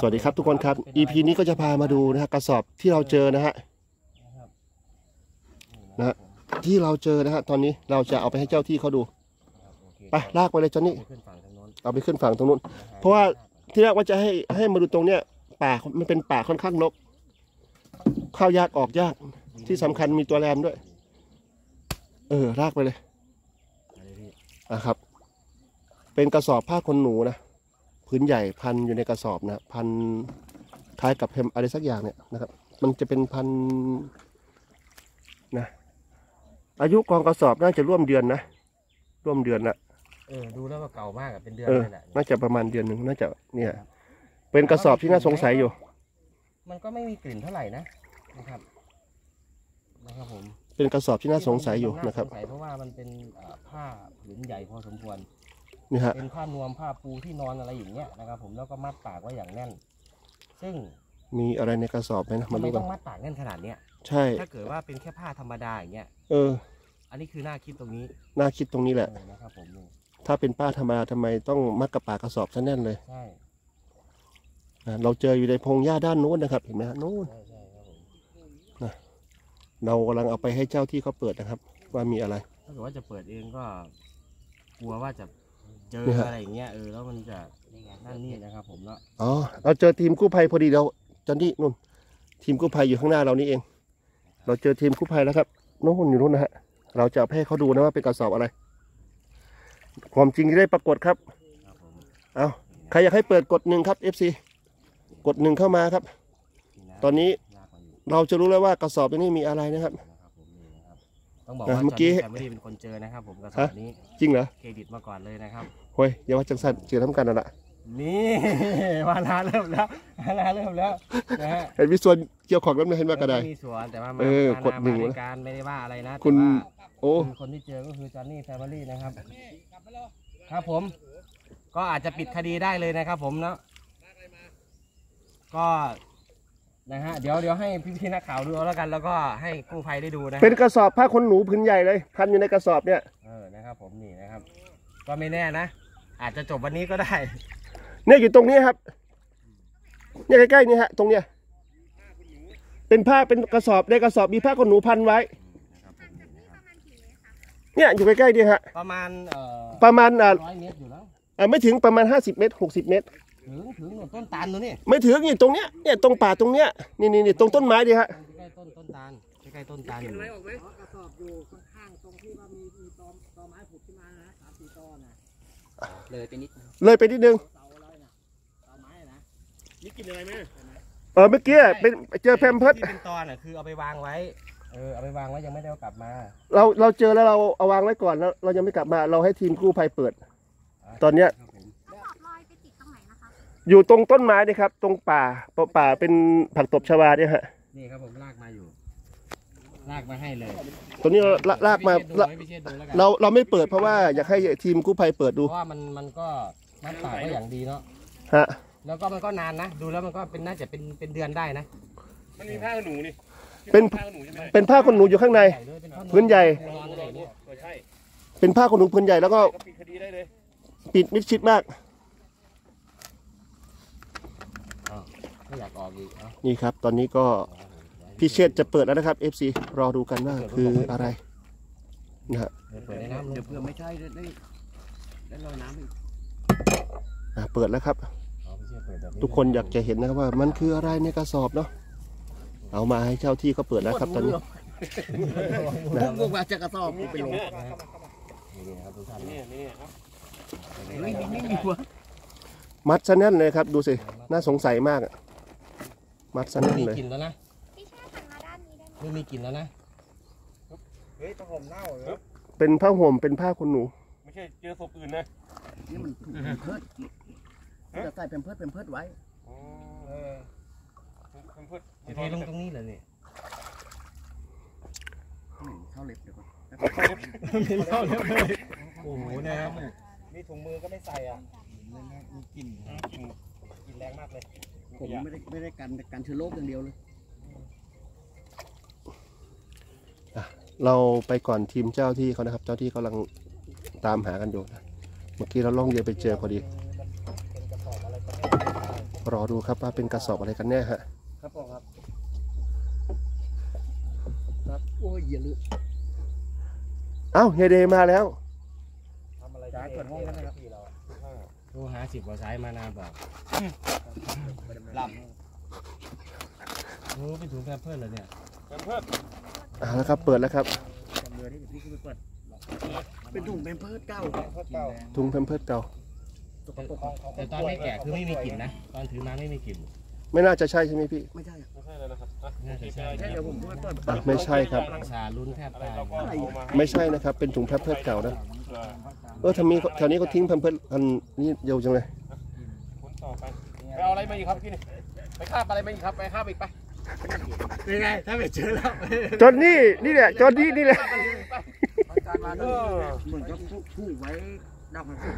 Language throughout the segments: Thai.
สวัสดีครับทุกคนครับ EP นี้ก็จะพามาดูนะฮะกระสอบที่เราเจอนะฮะนะครับนะฮะที่เราเจอนะฮะตอนนี้เราจะเอาไปให้เจ้าที่เขาดูครับโอเคไปลากไปเลยจอนนี่ไปขึ้นฝั่งทางโน้นเอาไปขึ้นฝั่งตรงนู้น เพราะว่าที่แรกว่าจะให้ให้มาดูตรงเนี้ยป่ามันเป็นป่าค่อนข้างรกเข้ายากออกยากที่สำคัญมีตัวแรมด้วย เออลากไปเลยอะไรพี่อะครับ เป็นกระสอบผ้าขนหนูนะ พื้นใหญ่พันอยู่ในกระสอบนะพันคล้ายกับเพมอะไรสักอย่างเนี่ยนะครับ มันจะเป็นพันนะ อายุกองกระสอบน่าจะร่วมเดือนนะร่วมเดือนละเออดูแล้วก็เก่ามากอะเป็นเดือนเออเลยแหละน่าจะประมาณเดือนหนึ่งน่าจะเนี่ย เป็นกระสอบที่น่าสงสัยอยู่ มันก็ไม่มีกลิ่นเท่าไหร่นะนะครับนะครับผมเป็นกระสอบที่น่าสงสัยอยู่นะครับาสงสัยเพราะว่ามันเป็นเอ่อผ้าผืนใหญ่พอสมควร นี่ฮะเป็นผ้านวมผ้าปูที่นอนอะไรอย่างเงี้ยนะครับ ผมแล้วก็มัดปากไว้อย่างแน่น ซึ่งมีอะไรในกระสอบไหมนะทำมาไมดูกัต้นองมัดปากแน่นขนาดเนี้ยใช่ ถ้าเกิดว่าเป็นแค่ผ้าธรรมดาอย่างเงี้ยเออ อันนี้คือหน้าคิดตรงนี้น่าคิดตรงนี้แหละ เออนะครับผมนี่ถ้าเป็นป้าธรรมดาทำไมต้องมัดกระปากกระสอบซะแน่นเลยใช่นะเราเจออยู่ในพงหญ้าด้านโน้นนะครับ เห็นไหมฮะโน้นใช่ใช่ครับผมเรากำลังเอาไปให้เจ้าที่เขาเปิดนะครับ ว่ามีอะไร ถ้าเกิดว่าจะเปิดเองก็ กลัวว่าจะ เจอนี่ฮะอะไรอย่างเงี้ยเออแล้วมันจะนั่นนี่นะครับผมเนาะอ๋อเราเจอทีมกู้ภัยพอดีเราจอนนี่นู่น ทีมกู้ภัยอยู่ข้างหน้าเรานี่เอง เราเจอทีมกู้ภัยแล้วครับโน่นอยู่นู่นนะฮะเราจะเอาไปให้เขาดูนะว่าเป็นกระสอบอะไร ความจริงที่ได้ปรากฏครับครับผมเอาใครอยากให้เปิดกดหนึ่งครับ FC กดหนึ่งเข้ามาครับนี่นะตอนนี้ลากมาอยู่เราจะรู้แล้วว่ากระสอบนี้มีอะไรนะครับ ต้องบอกอะว่าเมื่อกี้จอห์นนี่แฟมิลี่เป็นคนเจอนะครับ ผมกระสอบนี้จริงเหรอเครดิตมาก่อนเลยนะครับเฮ้ยอย่าว่าจังสันเสียทำกันนั่นแหละนี่วานาเริ่มแล้ววานาเริ่มแล้วนะฮะไอ้มีส่วนเกี่ยวของนั้นเห็นมากก็ได้ม่มีสวนแต่ว่ามาเออมากดหนึ่งมานะในการไม่ได้ว่าอะไรนะคุณแต่ว่าโอ้คือคนที่เจอก็คือจอห์นนี่แฟมิลี่นะครับครับผม ก็อาจจะปิดคดีได้เลยนะครับ ผมเนาะก็ นะฮะเดี๋ยวเดี๋ยวให้พี่ๆนักข่าวดูเอาแล้วกันแล้วก็ให้กู้ภัยได้ดูนะฮะเป็นกระสอบผ้าขนหนูพื้นใหญ่เลย พันอยู่ในกระสอบเนี่ยเออนะครับผมนี่นะครับ ก็ไม่แน่นะ อาจจะจบวันนี้ก็ได้ เนี่ยอยู่ตรงนี้ครับ เนี่ยใกล้ๆนี่ฮะ ตรงเนี้ยเป็นผ้าเป็นกระสอบในกระสอบมีผ้าขนหนูพันไว้นะครับผมนี่นะครับเนี่ยอยู่ใกล้ๆนี่ฮะประมาณเอ่อประมาณอ่าร้อยเมตรอยู่แล้วอ่าไม่ถึงประมาณ50เมตร60เมตร ถึงถึงหนต้นตาลตัวนี้ไม่ถึงนี่ตรงเนี้ยเนี่ยตรงป่าตรงเนี้ยนี่นี่นี่ตรงต้นไม้ดิฮะใกล้ๆต้นต้นตาลใกล้ๆต้นตาลอยู่กระสอบอยู่ข้างๆตรงที่ว่ามีมีตอมตอไม้ผุดขึ้นมานะสามสี่ตอนะเลยไปนิดนึงเลยไปนิดนึงเสาอะไรนะตอไม้นะนี่กินอะไรไหมเออเมื่อกี้เป็นเจอแพมเพิร์ดที่เป็นตอนอะคือเอาไปวางไว้เออเอาไปวางไว้ยังไม่ได้เอากลับมา เราเราเจอแล้วเราเอาวางไว้ก่อนแล้วเรายังไม่กลับมา เราให้ทีมกู้ภัยเปิด ตอนเนี้ย อยู่ตรงต้นไม้นี่ครับ ตรงป่าป่าเป็นผักตบชวาเนี่ยฮะนี่ครับผมลากมาอยู่ ลากมาให้เลยตัวนี้เราลากลากมาพี่เชษดูละไหพี่เชษดูแล้วกันเราเราไม่เปิดเพราะว่าอยากให้ทีมกู้ภัยเปิดเพดูราะว่ามันมันก็มัดปากไว้อย่างดีเนาะฮะแล้วก็มันก็นานนะดูแล้วมันก็เป็นน่าจะเป็นเป็นเดือนได้นะมันมีผ้าขนหนูนี่เป็นผ้าขนหนูใช่ไหมเป็นผ้าขนหนูอยู่ข้างในใหญ่เลยเป็นท่อพื้นใหญ่นอนอะไรอย่างเงี้ยเออใช่เป็นผ้าขนหนูพื้นใหญ่แล้วก็ก็ปิดคดีได้เลยปิดมิดชิดมาก ไม่อยากออกอีกเอ้านี่ครับ ตอนนี้ก็พี่เชษฐ์จะเปิดแล้วนะครับ FC รอดูกันว่าคืออะไรนะฮะเดี๋ยวเปิดในน้ำเดี๋ยวเพื่อไม่ใช่ได้ได้ได้ลอยน้ำอีกอะเปิดแล้วครับอ๋อพี่เชษเปิดแบบทุกคนอยากจะเห็นนะครับว่ามันคืออะไรในกระสอบเนาะเอามาให้เจ้าที่เขาเปิดแล้วครับตอนนี้ ผมบอกว่าจะกระสอบกูไปลงนี่นะครับทุกท่านนี่นี่ครับไม่มีไม่มีหัวมัดซะแน่นเลยครับ ดูสิ น่าสงสัยมากอะ มัดซะไม่แน่นมีเลย กลิ่นแล้วนะพี่ชาติหันมาด้านนี้ได้ไหมไม่มีกลิ่นแล้วนะเฮ้ยผ้าห่มเน่าเหรอเป็นผ้าห่มเป็นผ้าขนหนู ไม่ใช่เจอศพอื่นนะนี่มันถูกเป็นเพิดจะใส่เป็นเพิดเป็นเพิดไว้อ๋อเออเพิ่งพูดจะเทลงตรงนี้เลยนี่เข้าเล็บเดี๋ยวก่อนไม่เล่าเลยโอ้โหนะครับมีถุงมือก็ไม่ใส่อะมีกลิ่นกลินกลินแรงมากเลย ผมไม่ได้ไม่ได้กันแต่กันเชื้อโรคอย่างเดียวเลย เราไปก่อนทีมเจ้าที่เขานะครับ เจ้าที่กำลังตามหากันอยู่นะเมื่อกี้เราล่องเรือไปเจอพอดีเป็นกระสอบอะไรก็ไม่รู้รอดูครับว่าเป็นกระสอบอะไรกันแน่ฮะ ครับผมครับ ครับโอ้ยอย่าลืมเอ้าเฮยเดมาแล้ว ทำอะไรจ่ายเปิดห้องกันนะครับ พี่เราโทรหาสิบกว่าสายมานานบอกหลับโอ้เป็นถุงแพมเพิร์สเลยเนี่ยเพิ่มเพิ่มอ่าแล้วครับ เปิดแล้วครับจำเรือที่พี่ขึ้นไปเปิดเป็นถุงเป็นเพิร์ดเก้าเพิ่มเก่าทุงแพมเพิร์ดเก่าตกปรกของของแต่ตอนไม่แกะคือไม่มีกลิ่นนะ ตอนถือมาไม่มีกลิ่น ไม่น่าจะใช่ใช่ไหมพี่ ไม่ใช่อะไม่ใช่เลยนะครับอะน่าจะใช่ใช่เดี๋ยวผมช่วยเปิดอะไม่ใช่ครับสาลุ้นแทบอะไรตายเราก็เอามาให้ไม่ใช่นะครับ เป็นถุงแพมเพิร์ดเก่านะเออเออทำนี้แถวนี้เขาทิ้งแพมเพิร์ดอันนี้เยอะจังเลยคุณต่อไปไปเอาอะไรมาอีกครับพี่นี่ไปคาบอะไรมาอีกครับไปคาบอีกไปเป็นไงถ้าไม่เจอแล้วจนนี่นี่แหละจนนี่นี่แหละการมาด้วยเหมือนกับผูกไว้ดักมันสูง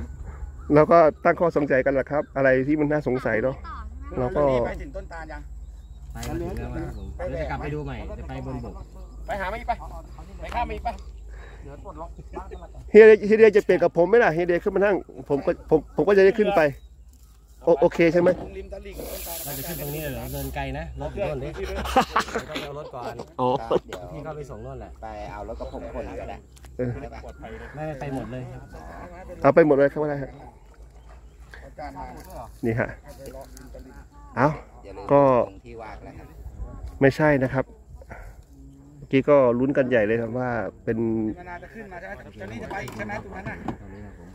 เราก็ตั้งข้อสงสัยกันแหละครับ อะไรที่มันน่าสงสัยเนาะ ต่อ ใช่ไหมเราก็ ไปถึงต้นตาลยัง ไปมาถึงแล้วนะครับผมเดี๋ยวจะกลับไปดูใหม่จะไปบนบกไปหามาอีกไป ไปคาบมาอีกไปเดี๋ยวปลดล็อกบ้านกันมาก่อนเฮียเดเฮียเดจะเปลี่ยนกับผมไหมล่ะเฮียเดขึ้นมานั่งผมก็ผมผมก็จะได้ขึ้นไป โอโอเคใช่ไหม ตรงริมตลิ่งต้นตาลเราจะขึ้นตรงนี้เลยเหรอเดินไกลนะรถอยู่เพื่อนโน่นดิพี่เลยต้องเอารถก่อนอ๋อเดี๋ยวพี่ก็ไปส่งโน่นแหละไปเอารถกระผมคนก็ได้เออ ได้ปะปลอดภัยเลยไม่ไม่ไปหมดเลยเอาไปหมดเลยครับว่าได้ฮะการมานี่ฮะเอาอย่าลืมก็ตรง ที่ว่างแล้วครับไม่ใช่นะครับเมื่อกี้ก็ลุ้นกันใหญ่เลยครับว่าเป็นมานาจะขึ้นมาใช่ไหมจะนี่จะไปอีกใช่ไหมตรงนั้นน่ะตอนนี้นะผม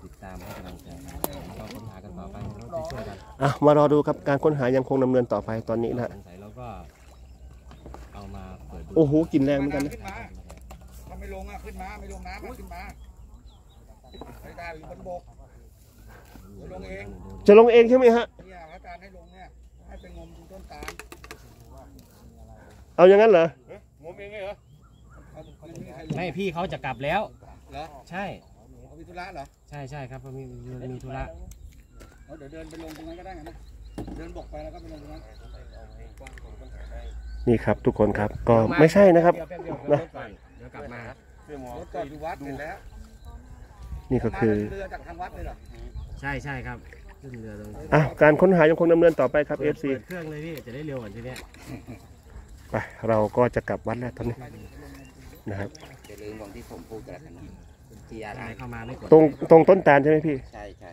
ที่ติดตามให้กำลังใจก็ค้นหากันต่อไปเราจะช่วยกันอะมารอดูครับการค้นหายังคงดำเนินต่อไปตอนนี้นะฮะสงสัยเราก็เอามาเปิดดูโอ้โหกลินแรงเหมือนกันนะขึ้นมาถ้าไม่ลงอะขึ้นมาไม่ลงน้ำอะขึ้นมาไม่ได้อยู่บนบก เดี๋ยวลงเองจะลงเองใช่ไหมฮะเนี่ยพระอาจารย์ให้ลงเนี่ยให้ไปงมดูต้นตาลเอาอย่างนั้นเหรอ งมเองเลยเหรอไม่มีใครลงไม่พี่เขาจะกลับแล้ว เหรอใช่เขามีธุระเหรอ ใช่ใช่ครับเพราะมีมีธุระเอาเดี๋ยวเดินไปลงตรงนั้นก็ได้ไงนะเดินบกไปแล้วก็ไปลงตรงนั้นนี่ครับทุกคนครับก็ไม่ใช่นะครับเดี๋ยวแป๊บเดียวเดี๋ยวรถก่อนเดี๋ยวกลับมาเสื้อหมอรถจอดดูวัดเสร็จแล้วนี่ก็คือมาเรือจากทางวัดเลยเหรอ ใช่ใช่ครับขึ้นเรือตรงอะการค้นหายังคงดำเนินต่อไปครับ เปิด FC เปิดเครื่องเลยพี่จะได้เร็วกว่าทีเนี้ยไปเราก็จะกลับวัดแล้วตอนนี้นะครับ อย่าลืมตรงที่ผมพูดกันแล้วกันนะที่อะไรใครเข้ามาไม่กดตรงตรงต้นตาลใช่ไหมพี่ใช่ใช่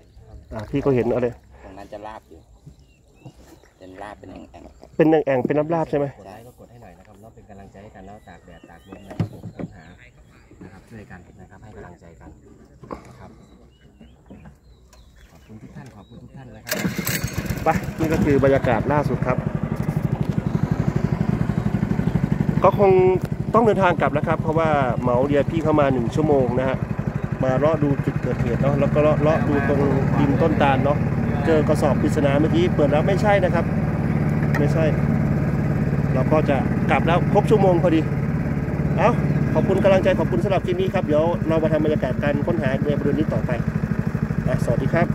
อะพี่ก็เห็นเอาเลยตรงนั้นจะลาบอยู่เป็นลาบเป็นแอ่งๆครับ เป็นแอ่งๆเป็นลาบๆใช่ไหมกดไลค์ก็กดให้หน่อยนะครับแล้วเป็นกำลังใจให้กันแล้วตากแดดตากลมนะครับผมค้นหานะครับช่วยกันนะครับให้กำลังใจกันนะครับขอบคุณทุกท่านขอบ คุณทุกท่านนะครับไปนี่ก็คือบรรยากาศล่าสุดครับ ก็คงต้องเดินทางกลับแล้วครับ เพราะว่าเหมาเรียพี่เข้ามาหนึ่งชั่วโมงนะฮะมาเลาะดูจุดเกิดเหตุเนาะแล้วก็เลาะเลาะดูตรงริมต้นตาลเนาะเจอกระสอบปริศนาเมื่อกี้เปิดแล้วไม่ใช่นะครับ ไม่ใช่ เราก็จะกลับแล้วครบชั่วโมงพอดีเอาขอบคุณกำลังใจขอบคุณสำหรับคลิปนี้ครับ เดี๋ยวเรามาทำบรรยากาศการค้นหาในบริเวณนี้ต่อไปอสวัสดีครับ